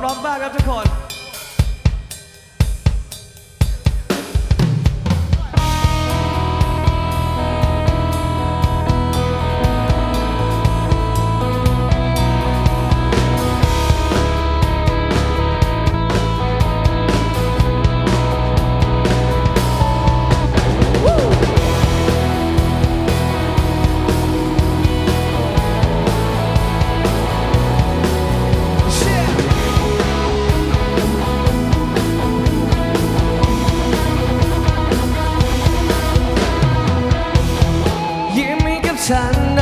พร้อมมากครับทุกคน time.